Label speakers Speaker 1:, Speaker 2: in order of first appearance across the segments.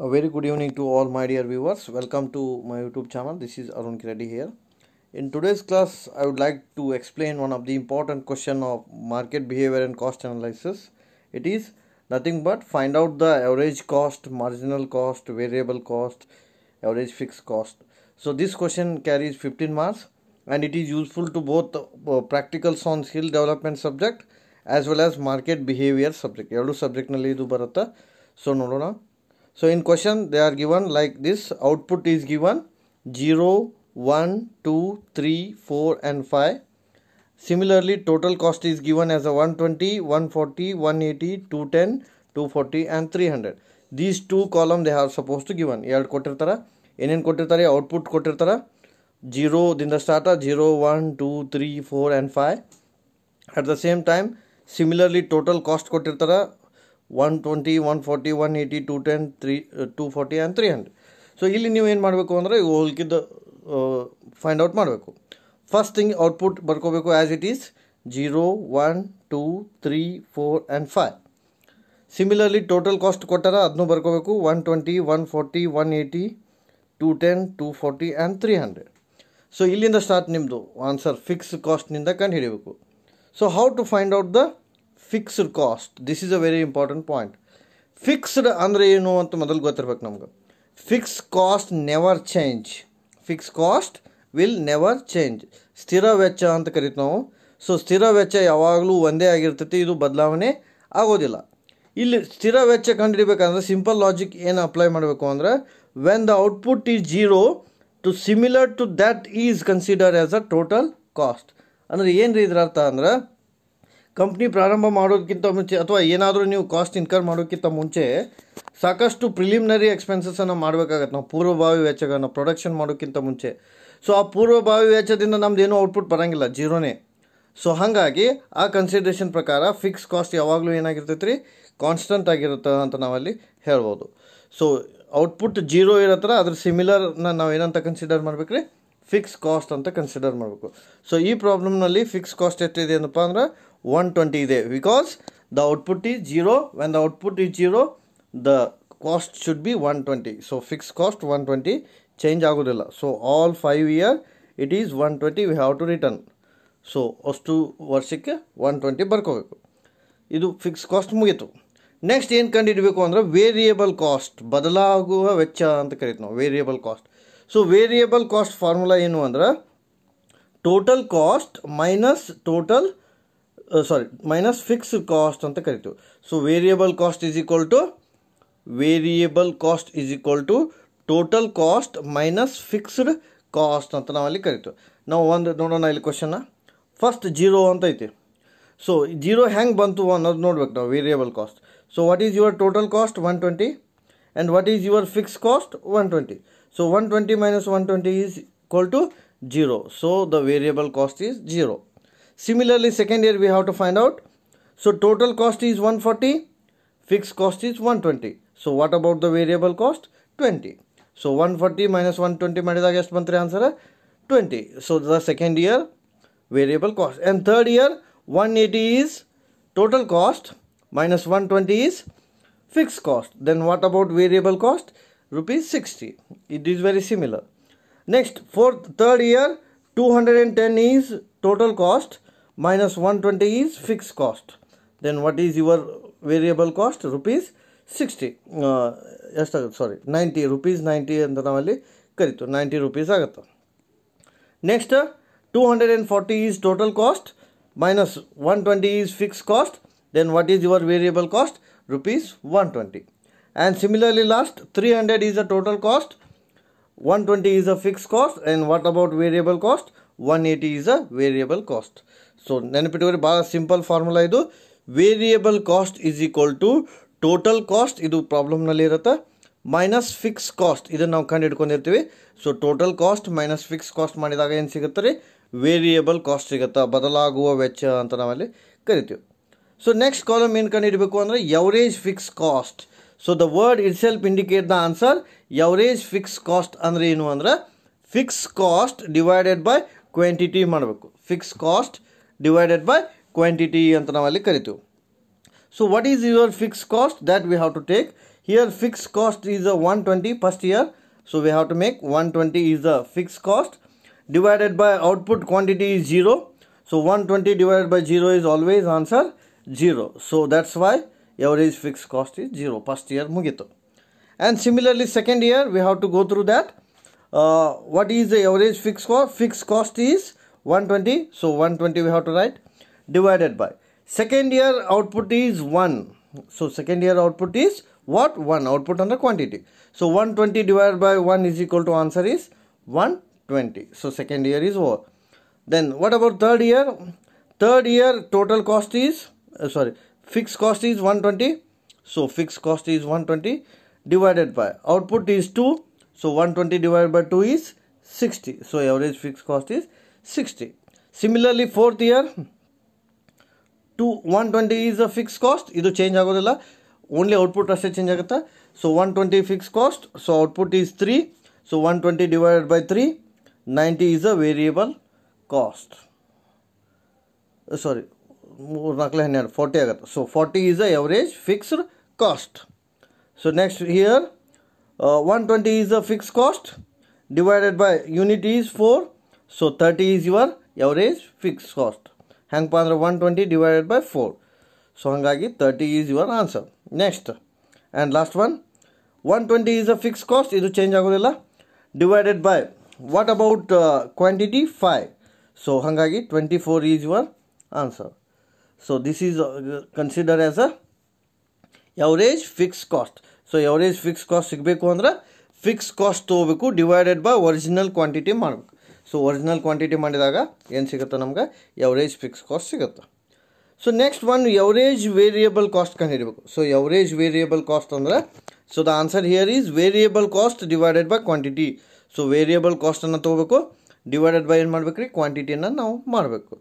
Speaker 1: A very good evening to all my dear viewers. Welcome to my YouTube channel. This is Arun Kiredi here. In today's class, I would like to explain one of the important question of market behavior and cost analysis. It is nothing but find out the average cost, marginal cost, variable cost, average fixed cost. So this question carries 15 marks and it is useful to both uh, practicals on skill development subject as well as market behavior subject. ಎರಡು ಸಬ್ಜೆಕ್ಟ್ನಲ್ಲಿ ಇದು ಬರುತ್ತಾ so ನೋಡೋಣ so in question they are given like this output is given zero one two three four and five Similarly, total cost is given as a 120, 140, 180, 210, 240 and 300. These two column they are supposed to given. ಎರಡು ಕೊಟ್ಟಿರ್ತಾರೆ ಏನೇನು ಕೊಟ್ಟಿರ್ತಾರೆ output ಕೊಟ್ಟಿರ್ತಾರ ಜೀರೋದಿಂದ start zero one two three four and five at the same time similarly total cost ಕೊಟ್ಟಿರ್ತಾರ one twenty one forty one eighty two ten three two forty and three hundred so ಇಲ್ಲಿ ನೀವು ಏನು ಮಾಡಬೇಕು ಅಂದರೆ ಹೋಲ್ಕಿದ್ದು find out ಮಾಡಬೇಕು. First thing output ಬರ್ಕೋಬೇಕು as it is zero one two three four and five similarly total cost ಕೊಟ್ಟಾರ ಅದನ್ನು ಬರ್ಕೋಬೇಕು one twenty one forty one eighty two ten two forty and three hundred so ಇಲ್ಲಿಂದ start ನಿಮ್ಮದು answer fix ಕಾಸ್ಟ್ನಿಂದ ಕಂಡು ಹಿಡಿಬೇಕು so how to find out the fixed cost this is a very important point fixed ಅಂದರೆ ಏನು ಅಂತ ಮೊದಲು ಗೊತ್ತಿರ್ಬೇಕು ನಮ್ಗೆ. Fix cost never change fix cost will never change ಸ್ಥಿರ ವೆಚ್ಚ ಅಂತ ಕರಿತೀವಿ ನಾವು. ಸೊ ಸ್ಥಿರ ವೆಚ್ಚ ಯಾವಾಗಲೂ ಒಂದೇ ಆಗಿರ್ತೈತಿ, ಇದು ಬದಲಾವಣೆ ಆಗೋದಿಲ್ಲ. ಇಲ್ಲಿ ಸ್ಥಿರ ವೆಚ್ಚ ಕಂಡುಹಿಡಿಬೇಕಂದ್ರೆ ಸಿಂಪಲ್ ಲಾಜಿಕ್ ಏನು ಅಪ್ಲೈ ಮಾಡಬೇಕು ಅಂದ್ರೆ when the output is zero to similar to that is consider as a total cost ಅಂದರೆ ಏನು ರೀ ಇದರ ಅರ್ಥ ಅಂದ್ರೆ ಕಂಪ್ನಿ ಪ್ರಾರಂಭ ಮಾಡೋದಕ್ಕಿಂತ ಮುಂಚೆ ಅಥವಾ ಏನಾದರೂ ನೀವು ಕಾಸ್ಟ್ ಇನ್ಕರ್ ಮಾಡೋಕ್ಕಿಂತ ಮುಂಚೆ ಸಾಕಷ್ಟು ಪ್ರಿಲಿಮಿನರಿ ಎಕ್ಸ್ಪೆನ್ಸಸನ್ನು ಮಾಡಬೇಕಾಗತ್ತೆ. ನಾವು ಪೂರ್ವಭಾವಿ ವೆಚ್ಚಗಳನ್ನು ಪ್ರೊಡಕ್ಷನ್ ಮಾಡೋಕ್ಕಿಂತ ಮುಂಚೆ. ಸೊ ಆ ಪೂರ್ವಭಾವಿ ವೆಚ್ಚದಿಂದ ನಮ್ದು ಏನೂ ಔಟ್ಪುಟ್ ಬರೋಂಗಿಲ್ಲ. ಜೀರೋನೇ ಸೊ ಹಾಗಾಗಿ ಆ ಕನ್ಸಿಡ್ರೇಷನ್ ಪ್ರಕಾರ ಫಿಕ್ಸ್ ಕಾಸ್ಟ್ ಯಾವಾಗಲೂ ಏನಾಗಿರ್ತೈತೆ ರೀ ಕಾನ್ಸ್ಟಂಟ್ ಆಗಿರುತ್ತೆ ಅಂತ ನಾವಲ್ಲಿ ಹೇಳ್ಬೋದು. ಸೊ ಔಟ್ಪುಟ್ ಜೀರೋ ಇರತ್ತರ, ಅದ್ರ ಸಿಮಿಲರ್ನ ನಾವು ಏನಂತ ಕನ್ಸಿಡರ್ ಮಾಡ್ಬೇಕು ರೀ ಫಿಕ್ಸ್ ಕಾಸ್ಟ್ ಅಂತ ಕನ್ಸಿಡರ್ ಮಾಡಬೇಕು. ಸೊ ಈ ಪ್ರಾಬ್ಲಮ್ನಲ್ಲಿ ಫಿಕ್ಸ್ ಕಾಸ್ಟ್ ಎಷ್ಟಿದೆ ಏನಪ್ಪ ಅಂದ್ರೆ ಒನ್ ಟ್ವೆಂಟಿ ಇದೆ. Because the output is zero when the output is zero the cost should be one twenty so fix cost one twenty change ಆಗೋದಿಲ್ಲ so all five year it is one twenty we have to return so ಅಷ್ಟು ವರ್ಷಕ್ಕೆ one twenty ಬರ್ಕೋಬೇಕು. ಇದು fix cost ಮುಗೀತು. Next ಏನು ಕಂಡುಹಿಡಬೇಕು ಅಂದ್ರೆ variable cost ಬದಲಾಗುವ ವೆಚ್ಚ ಅಂತ ಕರಿತೀವಿ ನಾವು variable cost so variable cost formula ಏನು ಅಂದ್ರೆ total cost minus total sorry minus fix cost ಅಂತ ಕರಿತೀವಿ so variable cost is equal to variable cost is equal to total cost minus fixed cost ಅಂತ ನಾವಲ್ಲಿ ಕರಿತೀವಿ ನಾವು ಒಂದು ನೋಡೋಣ ಇಲ್ಲಿ ಕ್ವಶನ್ನ ಫಸ್ಟ್ ಜೀರೋ ಅಂತ ಐತಿ ಸೊ ಜೀರೋ ಹೆಂಗೆ ಬಂತು ಅನ್ನೋದು ನೋಡ್ಬೇಕು ನಾವು variable cost so what is your total cost one twenty and what is your fix cost one twenty so one twenty minus one twenty is equal to zero so the variable cost is zero Similarly, second year we have to find out. So total cost is 140, fixed cost is 120. So what about the variable cost? 20. So 140 minus 120 multiplied the monthly answer is 20. So the second year variable cost and third year 180 is total cost minus 120 is fixed cost. Then what about variable cost? Rupees 60. It is very similar. Next, fourth, third year 210 is total cost minus 120 is fixed cost. Then what is your variable cost? Rupees 60. Uh, ಎಷ್ಟಾಗುತ್ತೆ ಸಾರಿ ninety rupees ninety ಅಂತ ನಾವಲ್ಲಿ ಕರಿತು ninety rupees ಆಗುತ್ತೆ next two hundred and forty is total cost minus one twenty is fix cost then what is your variable cost rupees 120 and similarly last 300 is the total cost 120 is a fixed cost and what about variable Cost 180 is a variable cost. So ನೆನಪಿಟ್ಟುವರಿ ಭಾಳ simple formula ಇದು. Variable cost is equal to total cost ಇದು ಪ್ರಾಬ್ಲಮ್ನಲ್ಲಿ ಇರುತ್ತೆ. Minus fix cost ಇದನ್ನು ನಾವು ಕಂಡು ಹಿಡ್ಕೊಂಡಿರ್ತೀವಿ so total cost minus fix cost ಮಾಡಿದಾಗ ಏನು ಸಿಗುತ್ತೆ ರೀ? ವೇರಿಯಬಲ್ ಕಾಸ್ಟ್ ಸಿಗುತ್ತೆ? ಬದಲಾಗುವ ವೆಚ್ಚ ಅಂತ ನಾವಲ್ಲಿ ಕರಿತೀವಿ. ಸೊ ನೆಕ್ಸ್ಟ್ ಕಾಲಮ್ ಏನು ಕಂಡು ಹಿಡಬೇಕು ಅಂದರೆ average fix cost so the word itself indicate the answer average fix cost ಅಂದರೆ ಏನು ಅಂದ್ರೆ fix cost divided by quantity ಮಾಡಬೇಕು fix cost divided by quantity ಅಂತ ನಾವಲ್ಲಿ ಕರಿತೀವಿ so what is your fix cost that we have to take here fixed cost is a 120 first year so we have to make 120 is the fixed cost divided by output quantity is 0 so 120 divided by 0 is always answer 0 so that's why average fixed cost is 0 first year mugito and similarly second year we have to go through that uh, what is the average fixed cost? Fixed cost is 120 so 120 we have to write divided by. Second year output is 1 so second year output is what? 1 output on the quantity. So 120 divided by 1 is equal to answer is 120 so second year is over then what about third year? Third year total cost is uh, sorry fixed cost is 120 so fixed cost is 120 divided by. Output is 2 so 120 divided by 2 is 60 so average fixed cost is 60 similarly fourth year to one twenty is a fix cost ಇದು change ಆಗೋದಿಲ್ಲ only output ಅಷ್ಟೇ change ಆಗುತ್ತಾ so one twenty fix cost so output is three so one twenty divided by three ninety is a variable cost sorry ಮೂರು ನಾಲ್ಕು ಹನ್ನೆರಡು forty ಆಗುತ್ತೆ so forty is a average fixed cost so next here one twenty is a fix cost divided by unit is four so thirty is your average fix cost ಹೆಂಗಪ್ಪ ಅಂದ್ರೆ one twenty divided by four so ಹಾಗಾಗಿ thirty is your answer next and last one one twenty is a fix cost ಇದು change ಆಗೋದಿಲ್ಲ divided by what about quantity five so ಹಾಗಾಗಿ twenty four is your answer so this is consider as a average fix cost So average fix cost ಸಿಗಬೇಕು ಅಂದ್ರೆ fix cost ತೊಗೋಬೇಕು divided by original quantity ಮಾಡಬೇಕು. So original quantity ಮಾಡಿದಾಗ ಏನು ಸಿಗುತ್ತೆ ನಮ್ಗೆ? Average fix cost ಸಿಗುತ್ತೆ. So next one average variable cost ಕಂಡುಹಿಡಬೇಕು so average variable cost ಅಂದ್ರೆ so the answer here is variable cost divided by quantity so variable ಕಾಸ್ಟನ್ನು ತೊಗೋಬೇಕು divided by ಏನು ಮಾಡ್ಬೇಕು ರೀ ಕ್ವಾಂಟಿಟಿಯನ್ನು ನಾವು ಮಾಡಬೇಕು.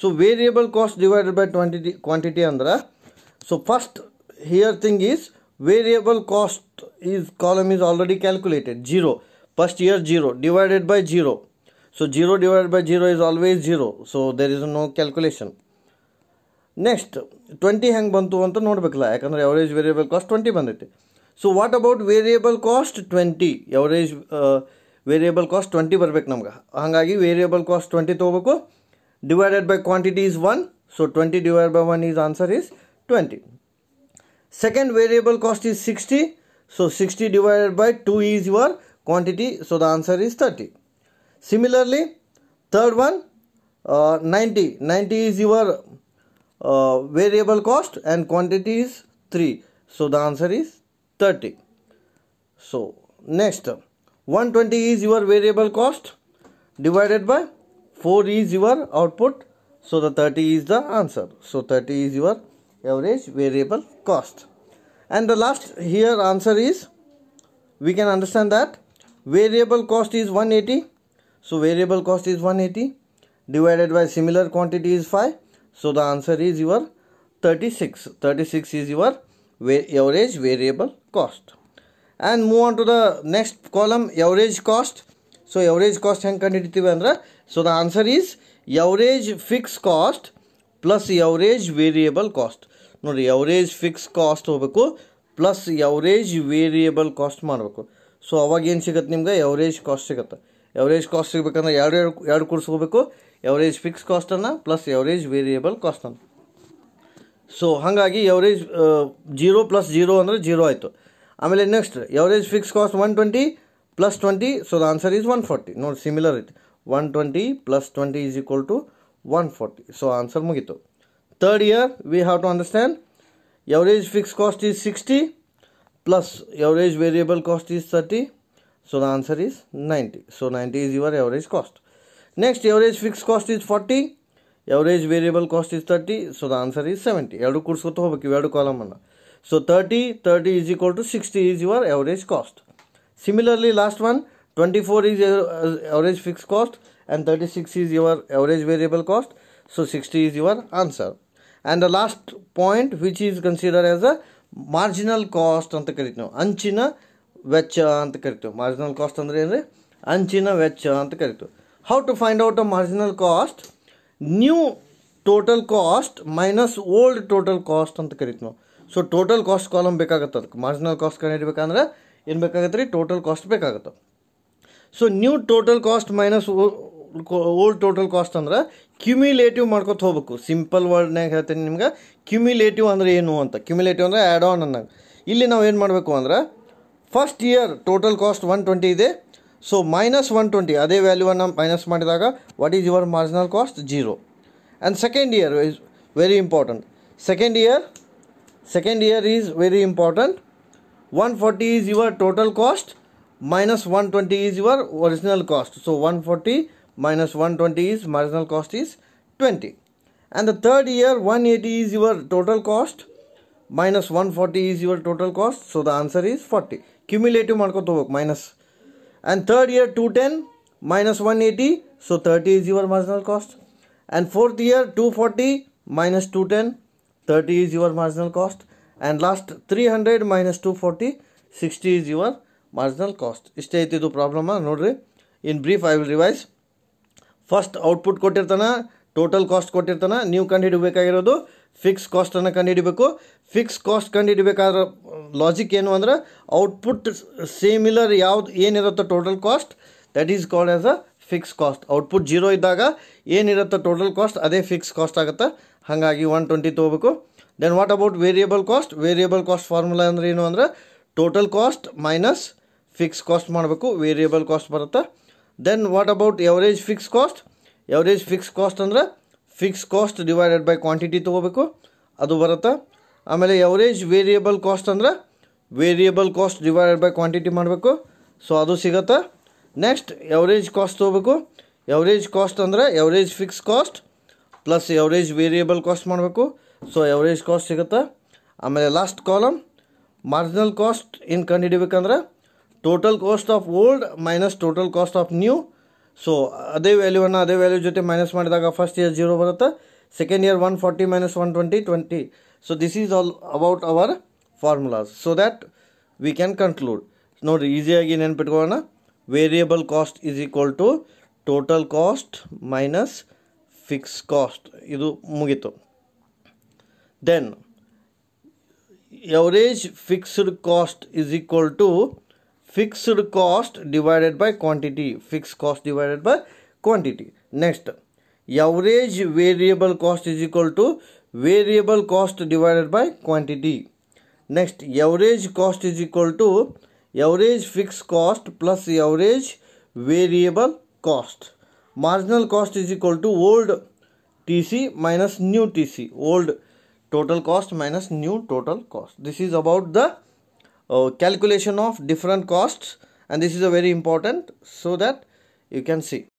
Speaker 1: So variable cost divided by quantity quantity ಅಂದ್ರೆ so first here thing is variable cost is column is already calculated zero first year zero divided by zero So 0 divided by 0 is always 0. So, there is no calculation. Next twenty ಹೆಂಗೆ ಬಂತು ಅಂತ ನೋಡ್ಬೇಕಲ್ಲ ಯಾಕಂದರೆ average variable cost twenty ಬಂದೈತಿ so what about variable cost twenty average variable cost twenty ಬರ್ಬೇಕು ನಮ್ಗೆ ಹಾಗಾಗಿ variable cost twenty ತೊಗೋಬೇಕು divided by quantity is one so twenty divide by one is answer is twenty second variable cost is 60 so 60 divided by 2 is your quantity. So the answer is 30 similarly third one uh, 90 90 is your uh, variable cost and quantity is 3 so the answer is 30 so next 120 is your variable cost divided by 4 is your output. So the 30 is the answer. So 30 is your average variable cost. And the last here answer is, we can understand that variable cost is 180 so variable cost is 180 divided by similar quantity is 5. So the answer is your 36. 36 is your va- average variable cost. And move on to the next column average cost. So average cost ಹೆಂಗೆ ಕಂಡುಹಿಡಿತೀವಿ ಅಂದ್ರೆ so the answer is average fix cost plus average variable cost ನೋಡಿ average fix cost ಹೋಗಬೇಕು plus average variable cost ಮಾಡಬೇಕು. So ಅವಾಗ ಏನು ಸಿಗುತ್ತೆ ನಿಮ್ಗೆ? Average cost ಸಿಗುತ್ತೆ. ಎವರೇಜ್ ಕಾಸ್ಟ್ ಸಿಗಬೇಕಂದ್ರೆ ಎರಡು ಎರಡು ಎರಡು ಕೂಡಿಸ್ಕೋಬೇಕು average fix cost plus average variable ಕಾಸ್ಟನ್ನು so ಹಾಗಾಗಿ ಎವರೇಜ್ ಜೀರೋ ಪ್ಲಸ್ ಜೀರೋ ಅಂದರೆ ಜೀರೋ ಆಯಿತು. ಆಮೇಲೆ next average fix cost one twenty plus twenty so the answer is one forty ನೋಡಿ ಸಿಮಿಲರ್ ಐತಿ. One twenty plus twenty is equal to one forty so answer ಮುಗೀತು. Third year we have to understand average fix cost is sixty plus average variable cost is thirty So the answer is 90. So 90 is your average cost. Next, average fixed cost is 40. Average variable cost is 30. So the answer is 70. ಎರಡು ಕೂಡಿಸ್ಕೊತ ಹೋಗ್ಬೇಕು ಇವೆರಡು column ಅನ್ನ so thirty thirty is equal to sixty is your average cost similarly last one twenty four is average fix cost and thirty six is your average variable cost so sixty is your answer and the last point which is consider as a marginal cost ಅಂತ ಕರಿತೀವಿ ನಾವು. ಅಂಚಿನ ವೆಚ್ಚ ಅಂತ ಕರಿತೀವಿ. Marginal cost ಅಂದರೆ ಏನ್ರಿ? ಅಂಚಿನ ವೆಚ್ಚ ಅಂತ ಕರಿತೀವಿ. How to find out a marginal cost new total cost minus old total cost ಅಂತ ಕರಿತೀವಿ ಸೊ ಟೋಟಲ್ ಕಾಸ್ಟ್ ಕಾಲಮ್ ಬೇಕಾಗತ್ತೆ ಅದಕ್ಕೆ. ಮಾರ್ಜಿನಲ್ ಕಾಸ್ಟ್ ಕಂಡುಹಿಡಿಬೇಕಂದ್ರೆ ಏನು ಬೇಕಾಗತ್ತೆ ರೀ? ಟೋಟಲ್ ಕಾಸ್ಟ್ ಬೇಕಾಗತ್ತೆ. So new total cost minus old total cost ಅಂದ್ರೆ ಕ್ಯುಮ್ಯುಲೇಟಿವ್ ಮಾಡ್ಕೊತ ಹೋಗ್ಬೇಕು. ಸಿಂಪಲ್ ವರ್ಡ್ನಾಗ ಹೇಳ್ತೀನಿ ನಿಮ್ಗೆ. ಕ್ಯುಮ್ಯುಲೇಟಿವ್ ಅಂದ್ರೆ ಏನು ಅಂತ. ಕ್ಯುಮ್ಯುಲೇಟಿವ್ ಅಂದರೆ ಆ್ಯಡ್ ಆನ್ ಅನ್ನಂಗೆ ಇಲ್ಲಿ ನಾವು ಏನು ಮಾಡಬೇಕು ಅಂದ್ರೆ first year total cost one twenty ಇದೆ. ಸೊ ಮೈನಸ್ ಒನ್ ಟ್ವೆಂಟಿ ಅದೇ ವ್ಯಾಲ್ಯೂವನ್ನು ಮೈನಸ್ ಮಾಡಿದಾಗ what is your marginal cost zero and second year is very important second year second year is very important 140 is your total cost minus 120 is your original cost. So 140 minus 120 is marginal cost is 20 and the third year 180 is your total cost minus 140 is your total cost so the answer is 40 cumulative ಮಾಡ್ಕೊತ ಹೋಗ್ಬೇಕು minus and third year 210 minus 180 so 30 is your marginal cost and fourth year 240 minus 210 30 is your marginal cost and last 300 minus 240 60 is your marginal cost ಇಷ್ಟೇ ಐತಿ ಇದು problem ನೋಡ್ರಿ in brief I will revise First output ಕೊಟ್ಟಿರ್ತಾನ total cost ಕೊಟ್ಟಿರ್ತಾನ, ನೀವು ಕಂಡುಹಿಡಬೇಕಾಗಿರೋದು fix ಕಾಸ್ಟನ್ನು ಕಂಡುಹಿಡಬೇಕು. Fix cost ಕಂಡುಹಿಡಬೇಕಾದ್ರೆ ಲಾಜಿಕ್ ಏನು ಅಂದ್ರೆ ಔಟ್ಪುಟ್ ಸೇಮಿಲರ್ ಯಾವ್ದು, ಏನಿರುತ್ತೋ total cost that is called as a fix cost output zero ಇದ್ದಾಗ ಏನಿರುತ್ತೆ ಟೋಟಲ್ ಕಾಸ್ಟ್ ಅದೇ ಫಿಕ್ಸ್ ಕಾಸ್ಟ್ ಆಗುತ್ತೆ. ಹಾಗಾಗಿ ಒನ್ ಟ್ವೆಂಟಿ ತೊಗೋಬೇಕು. Then what about variable cost variable cost formula ಅಂದ್ರೆ ಏನು ಅಂದ್ರೆ total cost minus fix cost ಮಾಡಬೇಕು. ವೇರಿಯಬಲ್ ಕಾಸ್ಟ್ ಬರುತ್ತೆ. Then what about average fix cost average fix cost ಅಂದರೆ fix cost divided by quantity ತೊಗೋಬೇಕು. ಅದು ಬರುತ್ತೆ? ಆಮೇಲೆ ಎವರೇಜ್ ವೇರಿಯಬಲ್ ಕಾಸ್ಟ್ ಅಂದ್ರೆ variable cost divided by quantity ಮಾಡಬೇಕು. ಸೊ ಅದು ಸಿಗುತ್ತೆ? ನೆಕ್ಸ್ಟ್ ಎವರೇಜ್ ಕಾಸ್ಟ್ ತೊಗೋಬೇಕು. ಎವರೇಜ್ ಕಾಸ್ಟ್ ಅಂದರೆ average fix cost plus average variable cost ಮಾಡಬೇಕು. ಸೊ ಎವರೇಜ್ ಕಾಸ್ಟ್ ಸಿಗುತ್ತೆ? ಆಮೇಲೆ ಲಾಸ್ಟ್ ಕಾಲಮ್ ಮಾರ್ಜಿನಲ್ ಕಾಸ್ಟ್ ಏನು ಕಂಡುಹಿಡಿಬೇಕಂದ್ರೆ total cost of old minus total cost of new so ಅದೇ ವ್ಯಾಲ್ಯೂವನ್ನು ಅದೇ ವ್ಯಾಲ್ಯೂ ಜೊತೆ ಮೈನಸ್ ಮಾಡಿದಾಗ ಫಸ್ಟ್ ಇಯರ್ ಜೀರೋ ಬರುತ್ತೆ second year one forty minus one twenty twenty so this is all about our formulas so that we can conclude ನೋಡಿರಿ ಈಸಿಯಾಗಿ ನೆನ್ಪಿಟ್ಕೊಳ್ಳೋಣ. Variable cost is equal to total cost minus fix cost ಇದು ಮುಗೀತು. Then average fixed cost is equal to fixed cost divided by quantity fixed cost divided by quantity. Next average variable cost is equal to variable cost divided by quantity. Next average cost is equal to average fixed cost plus average variable cost. Marginal cost is equal to old tc minus new tc old total cost minus new total cost. This is about the uh, calculation of different costs and this is a very important so that you can see